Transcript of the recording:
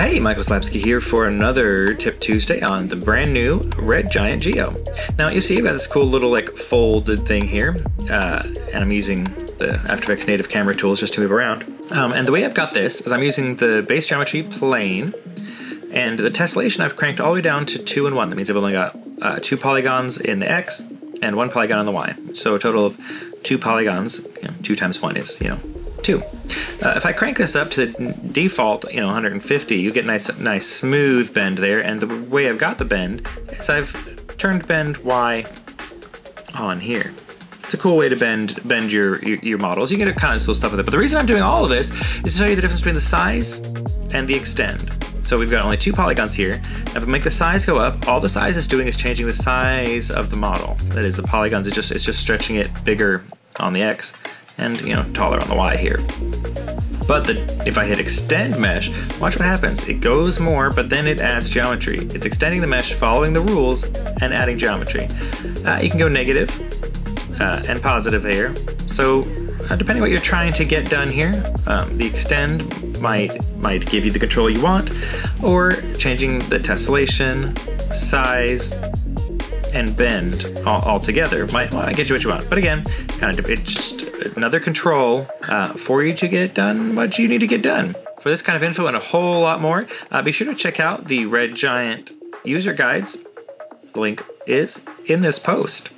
Hey, Michael Slapsky here for another Tip Tuesday on the brand new Red Giant Geo. Now, you see I've got this cool little like folded thing here, uh, and I'm using the After Effects native camera tools just to move around. Um, and the way I've got this is I'm using the base geometry plane, and the tessellation I've cranked all the way down to two and one. That means I've only got uh, two polygons in the X and one polygon on the Y. So a total of two polygons, you know, two times one is, you know, two. Uh, if I crank this up to the default, you know, 150, you get nice, nice smooth bend there. And the way I've got the bend is I've turned bend Y on here. It's a cool way to bend bend your, your, your models. You can do kind of cool stuff with it. But the reason I'm doing all of this is to show you the difference between the size and the extend. So we've got only two polygons here. If I make the size go up, all the size is doing is changing the size of the model. That is, the polygons, it's just, it's just stretching it bigger on the X and, you know, taller on the Y here. But the, if I hit extend mesh, watch what happens. It goes more, but then it adds geometry. It's extending the mesh, following the rules, and adding geometry. Uh, you can go negative, uh, and positive here. So uh, depending what you're trying to get done here, um, the extend might might give you the control you want, or changing the tessellation, size, and bend all, all together might, might get you what you want. But again, kind of it's just another control uh, for you to get done what you need to get done. For this kind of info and a whole lot more, uh, be sure to check out the Red Giant user guides. Link is in this post.